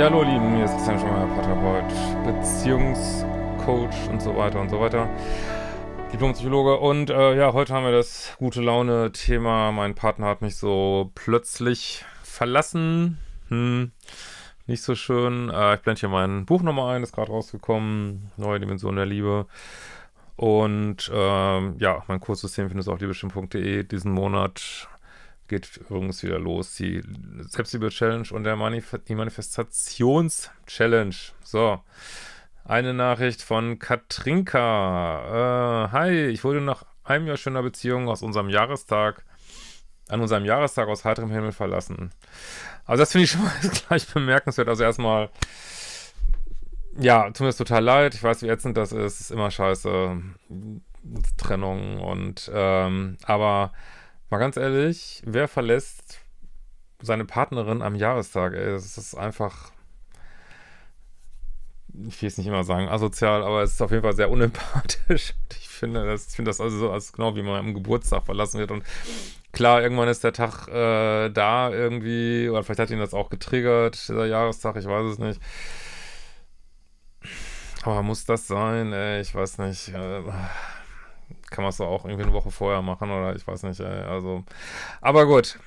Ja, hallo Lieben, hier ist Christian Schmeier, Paartherapeut, Beziehungscoach und so weiter und so weiter. Diplompsychologe und äh, ja, heute haben wir das gute Laune-Thema. Mein Partner hat mich so plötzlich verlassen. Hm, nicht so schön. Äh, ich blende hier mein Buch nochmal ein, ist gerade rausgekommen. Neue Dimension der Liebe. Und ähm, ja, mein Kurssystem findest du auf liebestimmt.de diesen Monat geht übrigens wieder los, die Selbstliebe-Challenge und der Manif die Manifestations-Challenge. So, eine Nachricht von Katrinka. Äh, hi, ich wurde nach einem Jahr schöner Beziehung aus unserem Jahrestag, an unserem Jahrestag aus heiterem Himmel verlassen. Also das finde ich schon mal gleich bemerkenswert. Also erstmal, ja, tut mir das total leid. Ich weiß, wie ätzend das ist. Ist immer scheiße. Trennung und, ähm, aber Mal ganz ehrlich, wer verlässt seine Partnerin am Jahrestag? Ey, das ist einfach, ich will es nicht immer sagen, asozial, aber es ist auf jeden Fall sehr unempathisch. Ich finde das, ich finde das also so, als genau wie man am Geburtstag verlassen wird. Und klar, irgendwann ist der Tag äh, da irgendwie, oder vielleicht hat ihn das auch getriggert, dieser Jahrestag, ich weiß es nicht. Aber muss das sein? Ey, ich weiß nicht. Äh, kann man es auch irgendwie eine Woche vorher machen oder ich weiß nicht. Also, aber gut.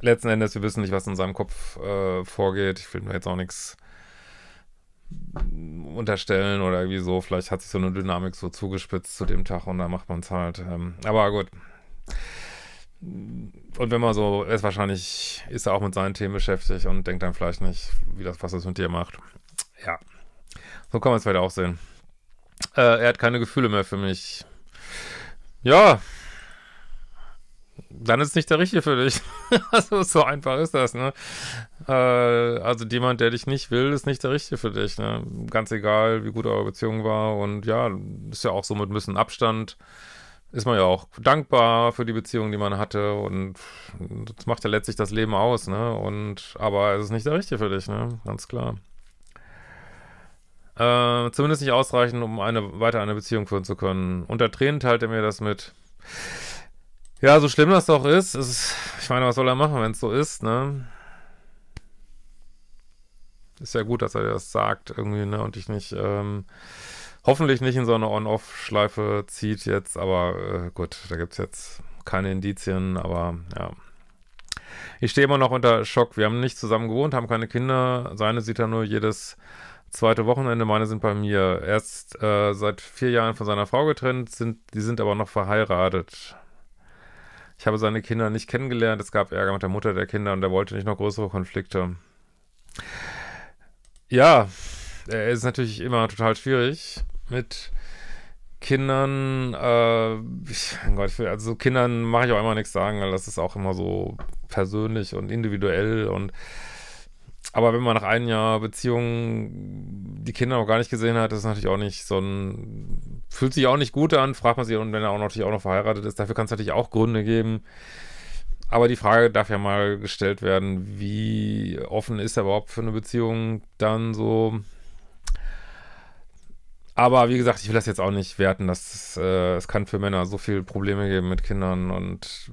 Letzten Endes, wir wissen nicht, was in seinem Kopf äh, vorgeht. Ich will mir jetzt auch nichts unterstellen oder irgendwie so. Vielleicht hat sich so eine Dynamik so zugespitzt zu dem Tag und dann macht man es halt. Ähm, aber gut. Und wenn man so, ist wahrscheinlich, ist er auch mit seinen Themen beschäftigt und denkt dann vielleicht nicht, wie das, was das mit dir macht. Ja. So kann man es vielleicht auch sehen. Äh, er hat keine Gefühle mehr für mich. Ja, dann ist nicht der Richtige für dich. also so einfach ist das, ne? Äh, also jemand, der dich nicht will, ist nicht der Richtige für dich, ne? Ganz egal, wie gut eure Beziehung war und ja, ist ja auch so mit ein bisschen Abstand. Ist man ja auch dankbar für die Beziehung, die man hatte und das macht ja letztlich das Leben aus, ne? Und, aber es ist nicht der Richtige für dich, ne? Ganz klar. Äh, zumindest nicht ausreichend, um eine, weiter eine Beziehung führen zu können. Unter Tränen teilt er mir das mit. Ja, so schlimm das doch ist, ist ich meine, was soll er machen, wenn es so ist, ne? Ist ja gut, dass er das sagt irgendwie, ne? Und ich nicht, ähm, hoffentlich nicht in so eine On-Off-Schleife zieht jetzt, aber äh, gut, da gibt es jetzt keine Indizien, aber ja. Ich stehe immer noch unter Schock. Wir haben nicht zusammen gewohnt, haben keine Kinder. Seine sieht er nur jedes zweite Wochenende, meine sind bei mir. Erst äh, seit vier Jahren von seiner Frau getrennt, sind, die sind aber noch verheiratet. Ich habe seine Kinder nicht kennengelernt, es gab Ärger mit der Mutter der Kinder und er wollte nicht noch größere Konflikte. Ja, es ist natürlich immer total schwierig mit Kindern, äh, ich, Gott, also Kindern mache ich auch immer nichts sagen, weil das ist auch immer so persönlich und individuell und aber wenn man nach einem Jahr Beziehung die Kinder noch gar nicht gesehen hat, ist natürlich auch nicht so ein, fühlt sich auch nicht gut an, fragt man sich, und wenn er auch natürlich auch noch verheiratet ist, dafür kann es natürlich auch Gründe geben. Aber die Frage darf ja mal gestellt werden, wie offen ist er überhaupt für eine Beziehung dann so? Aber wie gesagt, ich will das jetzt auch nicht werten, dass äh, es kann für Männer so viele Probleme geben mit Kindern und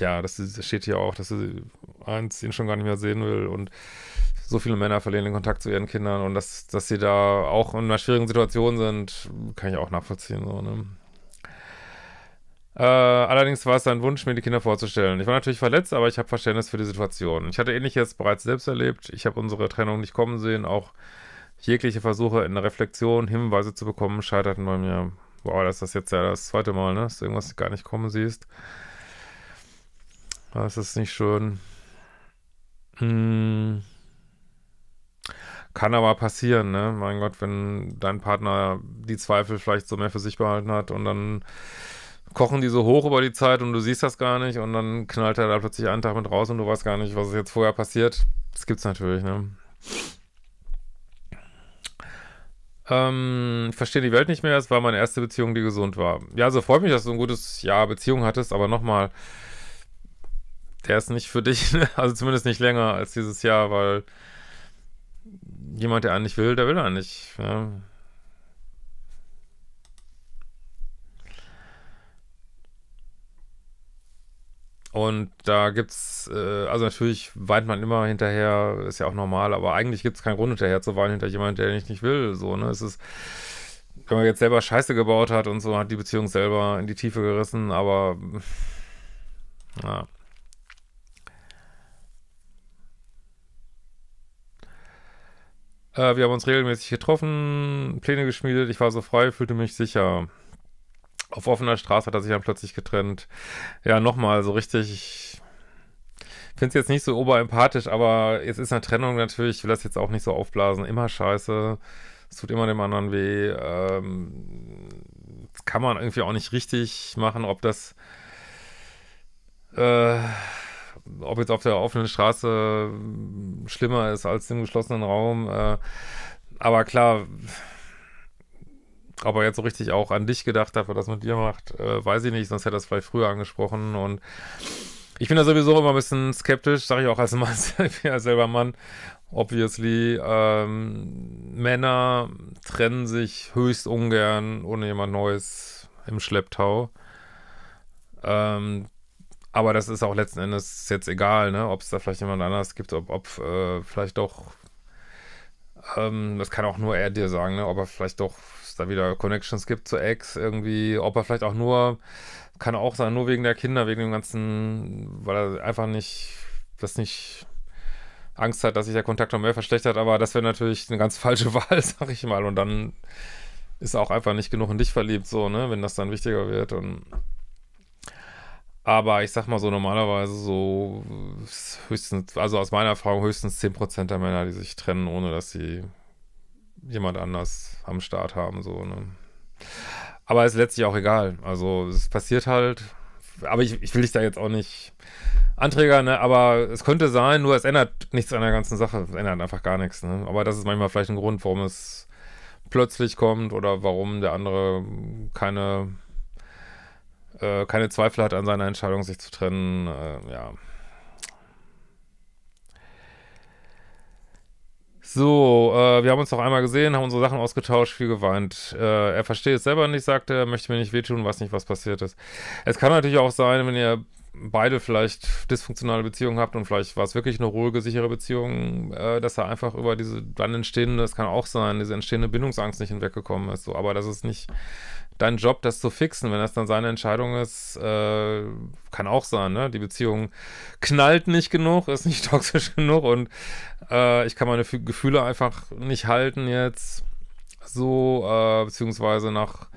ja, das, steht hier auch, dass sie eins ihn schon gar nicht mehr sehen will und so viele Männer verlieren den Kontakt zu ihren Kindern und dass, dass sie da auch in einer schwierigen Situation sind, kann ich auch nachvollziehen. So, ne? äh, allerdings war es sein Wunsch, mir die Kinder vorzustellen. Ich war natürlich verletzt, aber ich habe Verständnis für die Situation. Ich hatte ähnliches bereits selbst erlebt. Ich habe unsere Trennung nicht kommen sehen. Auch jegliche Versuche in der Reflexion, Hinweise zu bekommen, scheiterten bei mir. Boah, das ist jetzt ja das zweite Mal, ne? Dass du irgendwas gar nicht kommen siehst. Das ist nicht schön. Hm. Kann aber passieren, ne? Mein Gott, wenn dein Partner die Zweifel vielleicht so mehr für sich behalten hat und dann kochen die so hoch über die Zeit und du siehst das gar nicht und dann knallt er da plötzlich einen Tag mit raus und du weißt gar nicht, was jetzt vorher passiert. Das gibt's natürlich, ne? Ähm, ich verstehe die Welt nicht mehr. Es war meine erste Beziehung, die gesund war. Ja, also freut mich, dass du ein gutes Jahr Beziehung hattest, aber nochmal, der ist nicht für dich, ne? also zumindest nicht länger als dieses Jahr, weil jemand, der einen nicht will, der will einen nicht. Ja. Und da gibt's, äh, also natürlich weint man immer hinterher, ist ja auch normal, aber eigentlich gibt es keinen Grund hinterher zu weinen hinter jemandem, der nicht, nicht will. So, ne? Es ist, wenn man jetzt selber Scheiße gebaut hat und so, hat die Beziehung selber in die Tiefe gerissen, aber ja. Äh, wir haben uns regelmäßig getroffen, Pläne geschmiedet, ich war so frei, fühlte mich sicher. Auf offener Straße hat er sich dann plötzlich getrennt. Ja, nochmal, so richtig. Ich finde es jetzt nicht so oberempathisch, aber jetzt ist eine Trennung natürlich, ich will das jetzt auch nicht so aufblasen, immer scheiße. Es tut immer dem anderen weh. Ähm, das kann man irgendwie auch nicht richtig machen, ob das. Äh, ob jetzt auf der offenen Straße schlimmer ist als im geschlossenen Raum. Äh, aber klar, ob er jetzt so richtig auch an dich gedacht hat, was das mit dir macht, äh, weiß ich nicht, sonst hätte er das vielleicht früher angesprochen. Und ich bin da sowieso immer ein bisschen skeptisch, sage ich auch als Mann, ja selber Mann, obviously. Ähm, Männer trennen sich höchst ungern ohne jemand Neues im Schlepptau. Ähm, aber das ist auch letzten Endes jetzt egal, ne? Ob es da vielleicht jemand anders gibt, ob, ob äh, vielleicht doch, ähm, das kann auch nur er dir sagen, ne? Ob er vielleicht doch da wieder Connections gibt zu Ex irgendwie, ob er vielleicht auch nur, kann auch sein, nur wegen der Kinder, wegen dem ganzen, weil er einfach nicht, das nicht Angst hat, dass sich der Kontakt noch mehr verschlechtert, aber das wäre natürlich eine ganz falsche Wahl, sag ich mal. Und dann ist er auch einfach nicht genug in dich verliebt, so, ne, wenn das dann wichtiger wird. Und aber ich sag mal so, normalerweise so höchstens, also aus meiner Erfahrung höchstens 10% der Männer, die sich trennen, ohne dass sie jemand anders am Start haben, so, ne. Aber ist letztlich auch egal. Also es passiert halt. Aber ich, ich will dich da jetzt auch nicht Anträger, ne? Aber es könnte sein, nur es ändert nichts an der ganzen Sache. Es ändert einfach gar nichts, ne? Aber das ist manchmal vielleicht ein Grund, warum es plötzlich kommt oder warum der andere keine, äh, keine Zweifel hat an seiner Entscheidung, sich zu trennen. Äh, ja. So, äh, wir haben uns noch einmal gesehen, haben unsere Sachen ausgetauscht, viel geweint. Äh, er versteht es selber nicht, sagt er, möchte mir nicht wehtun, weiß nicht, was passiert ist. Es kann natürlich auch sein, wenn ihr beide vielleicht dysfunktionale Beziehungen habt und vielleicht war es wirklich eine ruhige, sichere Beziehung, äh, dass er einfach über diese dann entstehende, das kann auch sein, diese entstehende Bindungsangst nicht hinweggekommen ist. So, aber das ist nicht dein Job, das zu fixen. Wenn das dann seine Entscheidung ist, äh, kann auch sein, ne? Die Beziehung knallt nicht genug, ist nicht toxisch genug und äh, ich kann meine F Gefühle einfach nicht halten jetzt so, äh, beziehungsweise nach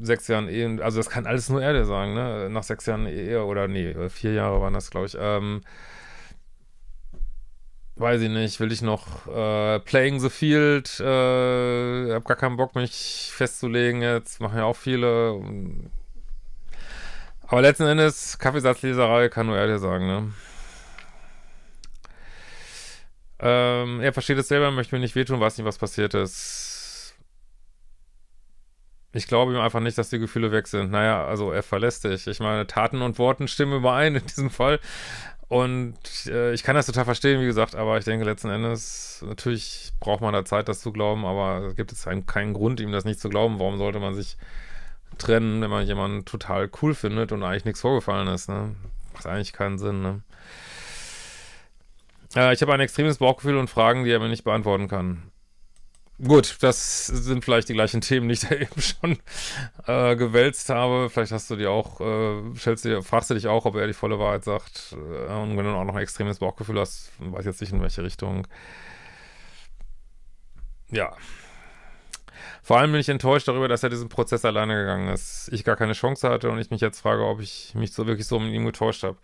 sechs Jahren Ehe, also das kann alles nur er dir sagen, ne? Nach sechs Jahren Ehe oder nee, vier Jahre waren das, glaube ich, ähm, weiß ich nicht, will ich noch äh, Playing the Field, äh, hab gar keinen Bock, mich festzulegen jetzt, machen ja auch viele. Aber letzten Endes, Kaffeesatzleserei kann nur er dir sagen, ne? Ähm, er versteht es selber, möchte mir nicht wehtun, weiß nicht, was passiert ist. Ich glaube ihm einfach nicht, dass die Gefühle weg sind. Naja, also er verlässt dich. Ich meine, Taten und Worten stimmen überein in diesem Fall. Und äh, ich kann das total verstehen, wie gesagt, aber ich denke letzten Endes, natürlich braucht man da Zeit, das zu glauben, aber es gibt jetzt einen, keinen Grund, ihm das nicht zu glauben. Warum sollte man sich trennen, wenn man jemanden total cool findet und eigentlich nichts vorgefallen ist, ne? Macht eigentlich keinen Sinn, ne? Äh, ich habe ein extremes Bauchgefühl und Fragen, die er mir nicht beantworten kann. Gut, das sind vielleicht die gleichen Themen, die ich da eben schon äh, gewälzt habe. Vielleicht hast du dir auch, äh, stellst dir, fragst du dich auch, ob er die volle Wahrheit sagt. Äh, und wenn du auch noch ein extremes Bauchgefühl hast, weiß jetzt nicht in welche Richtung. Ja. Vor allem bin ich enttäuscht darüber, dass er diesen Prozess alleine gegangen ist. Ich gar keine Chance hatte und ich mich jetzt frage, ob ich mich so wirklich so mit ihm getäuscht habe.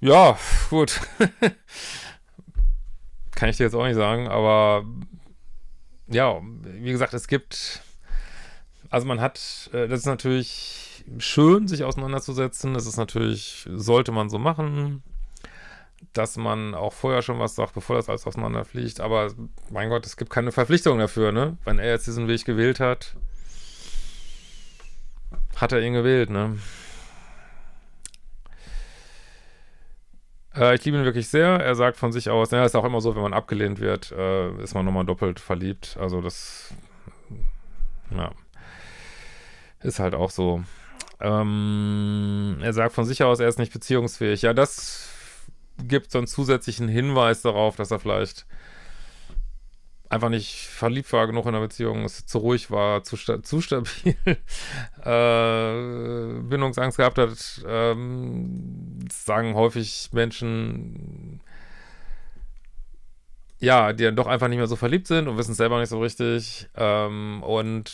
Ja, gut. Kann ich dir jetzt auch nicht sagen, aber ja, wie gesagt, es gibt, also man hat, äh, das ist natürlich schön, sich auseinanderzusetzen. Das ist natürlich, sollte man so machen, dass man auch vorher schon was sagt, bevor das alles auseinanderfliegt. Aber mein Gott, es gibt keine Verpflichtung dafür, ne? Wenn er jetzt diesen Weg gewählt hat, hat er ihn gewählt, ne? Äh, ich liebe ihn wirklich sehr. Er sagt von sich aus, ja, ist auch immer so, wenn man abgelehnt wird, äh, ist man nochmal doppelt verliebt. Also das, ja, ist halt auch so. Ähm, er sagt von sich aus, er ist nicht beziehungsfähig. Ja, das gibt so einen zusätzlichen Hinweis darauf, dass er vielleicht einfach nicht verliebt war genug in der Beziehung, zu ruhig war, zu, sta zu stabil, äh, Bindungsangst gehabt hat. Ähm, sagen häufig Menschen, ja, die dann doch einfach nicht mehr so verliebt sind und wissen es selber nicht so richtig. Ähm, und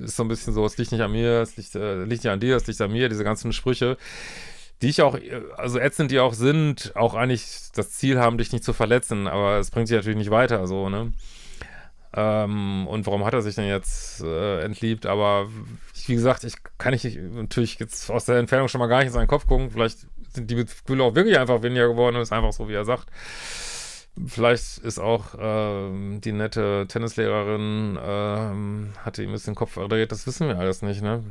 ist so ein bisschen so, es liegt nicht an mir, es liegt, äh, liegt nicht an dir, es liegt an mir, diese ganzen Sprüche, die ich auch, also ätzend die auch sind, auch eigentlich das Ziel haben, dich nicht zu verletzen, aber es bringt dich natürlich nicht weiter, so, ne? Ähm, und warum hat er sich denn jetzt äh, entliebt? Aber wie gesagt, ich kann ich natürlich jetzt aus der Entfernung schon mal gar nicht in seinen Kopf gucken. Vielleicht sind die Gefühle auch wirklich einfach weniger geworden und ist einfach so, wie er sagt. Vielleicht ist auch ähm, die nette Tennislehrerin, ähm, hatte ihm ein bisschen den Kopf verdreht, das wissen wir alles nicht, ne?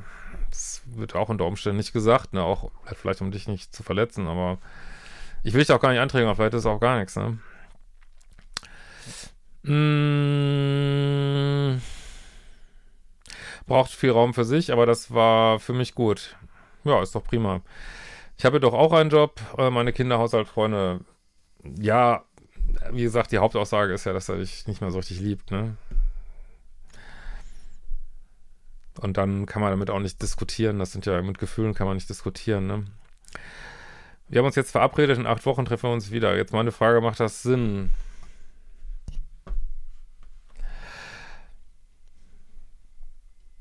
Das wird auch unter Umständen nicht gesagt, ne? Auch vielleicht, um dich nicht zu verletzen, aber ich will dich auch gar nicht anträgen, aber vielleicht ist auch gar nichts, ne? Mmh. Braucht viel Raum für sich, aber das war für mich gut. Ja, ist doch prima. Ich habe doch auch einen Job, äh, meine Kinder, Haushalt, Freunde. Ja, wie gesagt, die Hauptaussage ist ja, dass er dich nicht mehr so richtig liebt, ne? Und dann kann man damit auch nicht diskutieren. Das sind ja, mit Gefühlen kann man nicht diskutieren, ne? Wir haben uns jetzt verabredet, in acht Wochen treffen wir uns wieder. Jetzt meine Frage, macht das Sinn?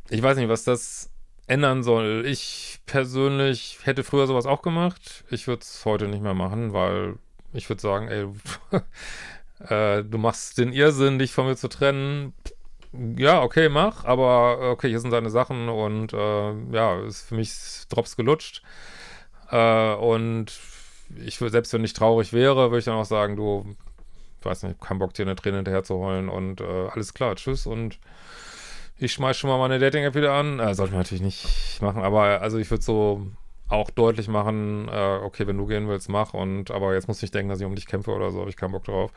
Ich weiß nicht, was das ändern soll. Ich persönlich hätte früher sowas auch gemacht. Ich würde es heute nicht mehr machen, weil ich würde sagen, ey, äh, du machst den Irrsinn, dich von mir zu trennen. Ja, okay, mach, aber okay, hier sind deine Sachen und äh, ja, ist für mich Drops gelutscht. Äh, und ich würde, selbst wenn ich traurig wäre, würde ich dann auch sagen, du, weiß nicht, kein Bock dir eine Träne hinterher zu heulen und äh, alles klar, tschüss und ich schmeiß schon mal meine Dating-App wieder an. Äh, sollte man natürlich nicht machen, aber also ich würde so auch deutlich machen, äh, okay, wenn du gehen willst, mach und aber jetzt muss ich denken, dass ich um dich kämpfe oder so, habe ich keinen Bock drauf.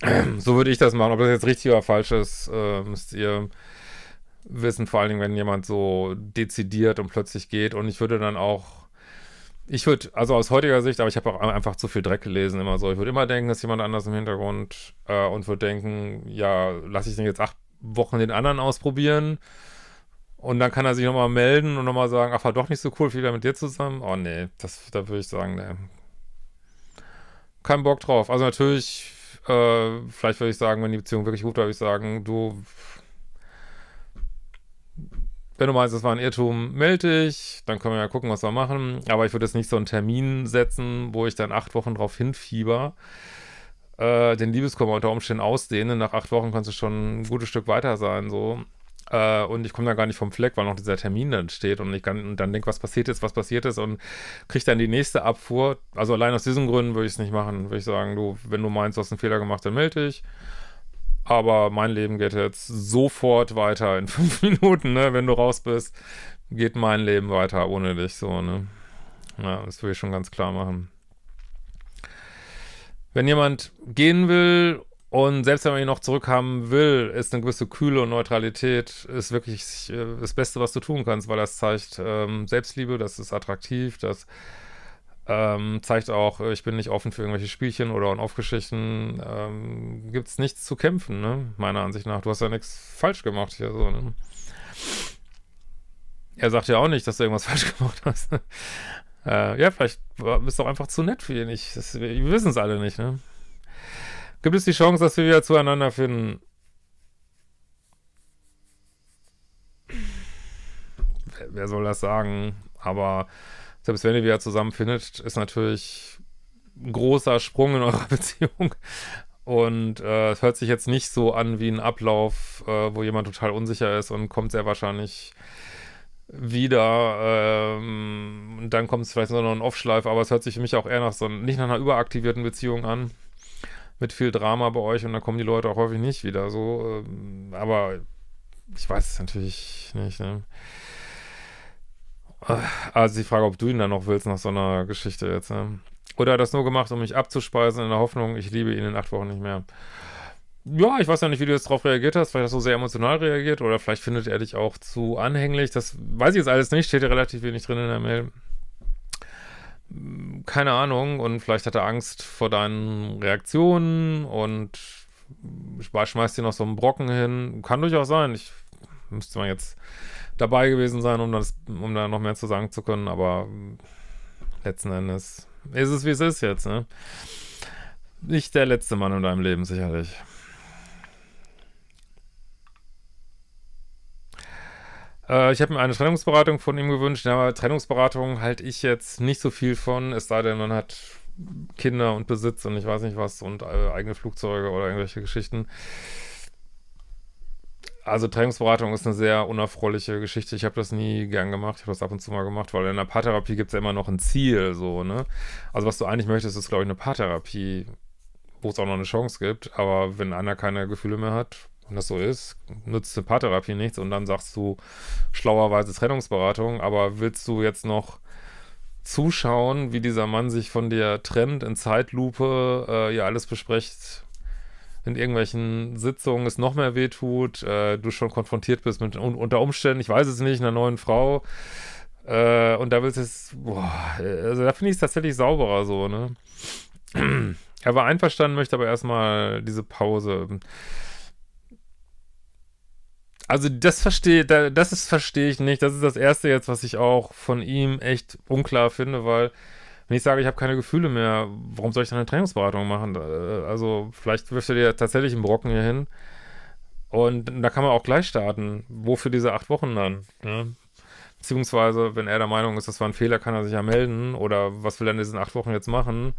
so würde ich das machen. Ob das jetzt richtig oder falsch ist, äh, müsst ihr wissen, vor allen Dingen, wenn jemand so dezidiert und plötzlich geht und ich würde dann auch ich würde, also aus heutiger Sicht, aber ich habe auch einfach zu viel Dreck gelesen, immer so. Ich würde immer denken, dass jemand anders im Hintergrund äh, und würde denken, ja, lasse ich den jetzt acht Wochen den anderen ausprobieren. Und dann kann er sich nochmal melden und nochmal sagen, ach, war doch nicht so cool, wieder mit dir zusammen. Oh nee, das, da würde ich sagen, nee. Kein Bock drauf. Also natürlich, äh, vielleicht würde ich sagen, wenn die Beziehung wirklich gut war, würde ich sagen, du, wenn du meinst, das war ein Irrtum, melde dich, dann können wir ja gucken, was wir machen. Aber ich würde jetzt nicht so einen Termin setzen, wo ich dann acht Wochen drauf hinfieber äh, den Liebeskummer unter Umständen ausdehnen. Nach acht Wochen kannst du schon ein gutes Stück weiter sein, so. Äh, und ich komme da gar nicht vom Fleck, weil noch dieser Termin dann steht und ich kann, dann denke, was passiert ist, was passiert ist und kriege dann die nächste Abfuhr. Also allein aus diesen Gründen würde ich es nicht machen. Würde ich sagen, du, wenn du meinst, du hast einen Fehler gemacht, dann melde dich. Aber mein Leben geht jetzt sofort weiter in fünf Minuten, ne? Wenn du raus bist, geht mein Leben weiter ohne dich, so, ne? Ja, das würde ich schon ganz klar machen. Wenn jemand gehen will und selbst wenn man ihn noch zurückhaben will, ist eine gewisse Kühle und Neutralität ist wirklich äh, das Beste, was du tun kannst, weil das zeigt ähm, Selbstliebe, das ist attraktiv, das ähm, zeigt auch, äh, ich bin nicht offen für irgendwelche Spielchen oder On-Off-Geschichten. Ähm, Gibt es nichts zu kämpfen, ne? Meiner Ansicht nach. Du hast ja nichts falsch gemacht hier so, ne? Er sagt ja auch nicht, dass du irgendwas falsch gemacht hast. Äh, ja, vielleicht bist du auch einfach zu nett für ihn. Ich, das, wir wissen es alle nicht, ne? Gibt es die Chance, dass wir wieder zueinander finden? Wer, soll das sagen? Aber selbst wenn ihr wieder zusammenfindet, ist natürlich ein großer Sprung in eurer Beziehung. Und äh, es hört sich jetzt nicht so an wie ein Ablauf, äh, wo jemand total unsicher ist und kommt sehr wahrscheinlich wieder. Ähm, und dann kommt es vielleicht noch ein Off-Schleif, aber es hört sich für mich auch eher nach so nicht nach einer überaktivierten Beziehung an. Mit viel Drama bei euch und dann kommen die Leute auch häufig nicht wieder so. Ähm, aber ich weiß es natürlich nicht, ne? Also die Frage, ob du ihn dann noch willst nach so einer Geschichte jetzt, ne? Oder hat das nur gemacht, um mich abzuspeisen in der Hoffnung, ich liebe ihn in acht Wochen nicht mehr. ja, ich weiß ja nicht, wie du jetzt darauf reagiert hast, vielleicht hast du sehr emotional reagiert oder vielleicht findet er dich auch zu anhänglich. Das weiß ich jetzt alles nicht, steht ja relativ wenig drin in der Mail. Keine Ahnung und vielleicht hat er Angst vor deinen Reaktionen und schmeißt dir noch so einen Brocken hin. Kann durchaus sein. Ich müsste mal jetzt dabei gewesen sein, um, das, um da noch mehr zu sagen zu können, aber letzten Endes ist es, wie es ist jetzt, ne? Nicht der letzte Mann in deinem Leben, sicherlich. Äh, ich habe mir eine Trennungsberatung von ihm gewünscht, aber Trennungsberatung halte ich jetzt nicht so viel von, es sei denn, man hat Kinder und Besitz und ich weiß nicht was und äh, eigene Flugzeuge oder irgendwelche Geschichten. Also Trennungsberatung ist eine sehr unerfreuliche Geschichte. Ich habe das nie gern gemacht. Ich habe das ab und zu mal gemacht, weil in der Paartherapie gibt es ja immer noch ein Ziel, so, ne? Also was du eigentlich möchtest, ist, glaube ich, eine Paartherapie, wo es auch noch eine Chance gibt. Aber wenn einer keine Gefühle mehr hat, und das so ist, nützt eine Paartherapie nichts und dann sagst du schlauerweise Trennungsberatung, aber willst du jetzt noch zuschauen, wie dieser Mann sich von dir trennt, in Zeitlupe, äh, ihr alles besprecht, in irgendwelchen Sitzungen es noch mehr wehtut, äh, du schon konfrontiert bist mit un unter Umständen, ich weiß es nicht, einer neuen Frau, äh, und da willst du es, boah, also da finde ich es tatsächlich sauberer so, ne? er war einverstanden, möchte aber erstmal diese Pause. Also das verstehe, das ist verstehe ich nicht. Das ist das erste jetzt, was ich auch von ihm echt unklar finde, weil wenn ich sage, ich habe keine Gefühle mehr, warum soll ich dann eine Trainingsberatung machen? Äh, also vielleicht wirft er dir tatsächlich einen Brocken hier hin und da kann man auch gleich starten. Wofür diese acht Wochen dann? Ne? Beziehungsweise, wenn er der Meinung ist, das war ein Fehler, kann er sich ja melden oder was will er in diesen acht Wochen jetzt machen?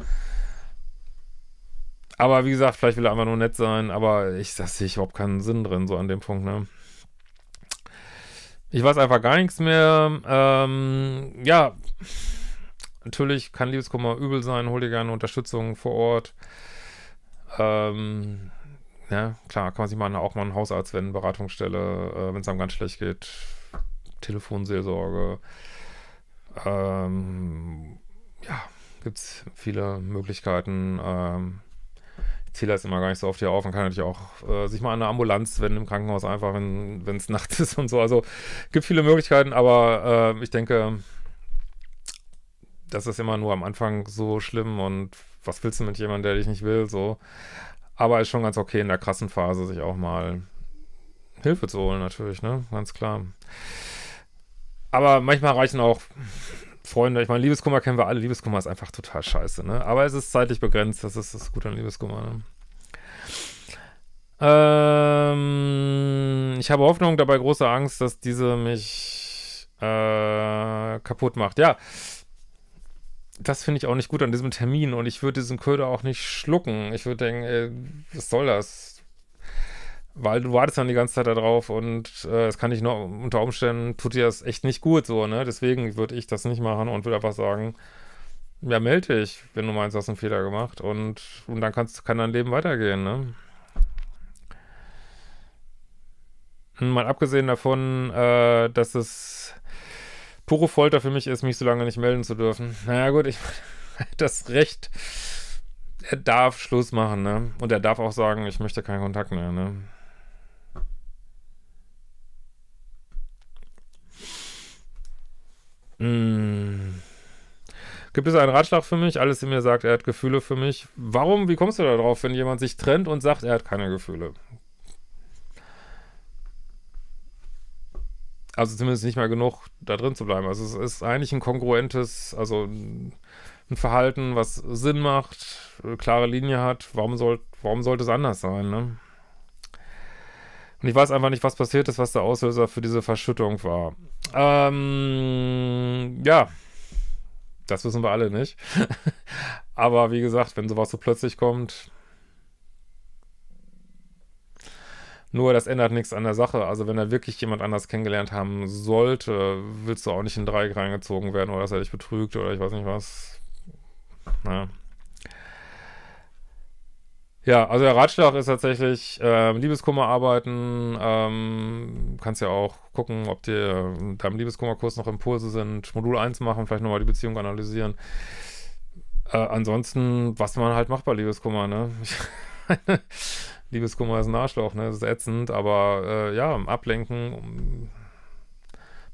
Aber wie gesagt, vielleicht will er einfach nur nett sein, aber ich, das sehe ich überhaupt keinen Sinn drin, so an dem Punkt, ne? Ich weiß einfach gar nichts mehr. Ähm, ja, natürlich kann Liebeskummer übel sein. Hol dir gerne Unterstützung vor Ort. Ähm, ja, klar, kann man sich mal auch mal einen Hausarzt wenden, Beratungsstelle, äh, wenn es einem ganz schlecht geht. Telefonseelsorge. Ähm, ja, gibt es viele Möglichkeiten. Ähm, zähle das immer gar nicht so oft hier auf. Man kann natürlich auch äh, sich mal an eine Ambulanz wenden im Krankenhaus, einfach wenn es nachts ist und so. Also gibt viele Möglichkeiten, aber äh, ich denke, das ist immer nur am Anfang so schlimm und was willst du mit jemandem, der dich nicht will, so. Aber ist schon ganz okay in der krassen Phase, sich auch mal Hilfe zu holen, natürlich, ne? Ganz klar. Aber manchmal reichen auch Freunde, ich meine, Liebeskummer kennen wir alle. Liebeskummer ist einfach total scheiße, ne? Aber es ist zeitlich begrenzt, das ist das Gute an Liebeskummer, ne? Ähm, ich habe Hoffnung, dabei große Angst, dass diese mich äh, kaputt macht. Ja, das finde ich auch nicht gut an diesem Termin und ich würde diesen Köder auch nicht schlucken. Ich würde denken, ey, was soll das? Weil du wartest dann die ganze Zeit da drauf und äh, es kann dich nur unter Umständen, tut dir das echt nicht gut so, ne? Deswegen würde ich das nicht machen und würde einfach sagen, ja, melde dich, wenn du meinst, du hast einen Fehler gemacht und, und dann kannst, kann dein Leben weitergehen, ne? Mal abgesehen davon, äh, dass es pure Folter für mich ist, mich so lange nicht melden zu dürfen. Naja gut, ich das Recht, er darf Schluss machen, ne? Und er darf auch sagen, ich möchte keinen Kontakt mehr, ne? Hm. Gibt es einen Ratschlag für mich? Alles in mir sagt, er hat Gefühle für mich. Warum, wie kommst du da drauf, wenn jemand sich trennt und sagt, er hat keine Gefühle? Also zumindest nicht mal genug, da drin zu bleiben. Also es ist eigentlich ein kongruentes, also ein Verhalten, was Sinn macht, klare Linie hat. Warum, soll, warum sollte es anders sein, ne? Und ich weiß einfach nicht, was passiert ist, was der Auslöser für diese Verschüttung war. Ähm, ja, das wissen wir alle nicht. Aber wie gesagt, wenn sowas so plötzlich kommt, nur das ändert nichts an der Sache. Also wenn er wirklich jemand anders kennengelernt haben sollte, willst du auch nicht in Dreieck reingezogen werden oder dass er dich betrügt oder ich weiß nicht was. Naja. Ja, also der Ratschlag ist tatsächlich äh, Liebeskummer arbeiten. Ähm, kannst ja auch gucken, ob dir in deinem Liebeskummerkurs noch Impulse sind. Modul 1 machen, vielleicht nochmal die Beziehung analysieren. Äh, ansonsten, was man halt macht bei Liebeskummer, ne? Liebeskummer ist ein Arschloch, ne? Das ist ätzend, aber äh, ja, ablenken,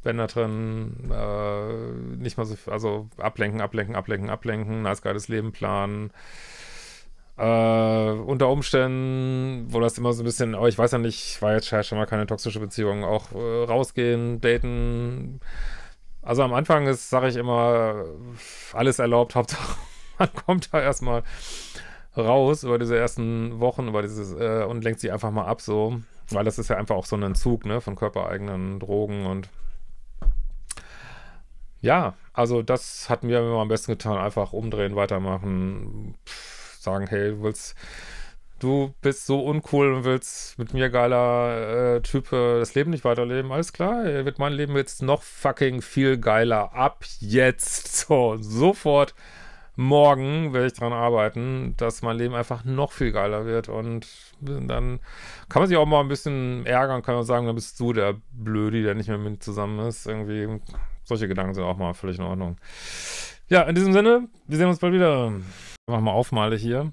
Bänder drin, äh, nicht mal so, also ablenken, ablenken, ablenken, ablenken, nice geiles Leben planen. Äh, unter Umständen, wo das immer so ein bisschen, oh, ich weiß ja nicht, war jetzt schon mal keine toxische Beziehung, auch äh, rausgehen, daten. Also am Anfang ist, sage ich immer, alles erlaubt, Hauptsache man kommt da erstmal raus über diese ersten Wochen, über dieses, äh, und lenkt sich einfach mal ab so, weil das ist ja einfach auch so ein Entzug, ne, von körpereigenen Drogen und ja, also das hat mir immer am besten getan, einfach umdrehen, weitermachen, pff, sagen, hey, du willst, du bist so uncool und willst mit mir geiler äh, Typ äh, das Leben nicht weiterleben, alles klar, wird mein Leben jetzt noch fucking viel geiler, ab jetzt, so, sofort morgen werde ich daran arbeiten, dass mein Leben einfach noch viel geiler wird. Und dann kann man sich auch mal ein bisschen ärgern, kann man sagen, dann bist du der Blödi, der nicht mehr mit zusammen ist. Irgendwie, solche Gedanken sind auch mal völlig in Ordnung. Ja, in diesem Sinne, wir sehen uns bald wieder. Mach mal aufmale hier.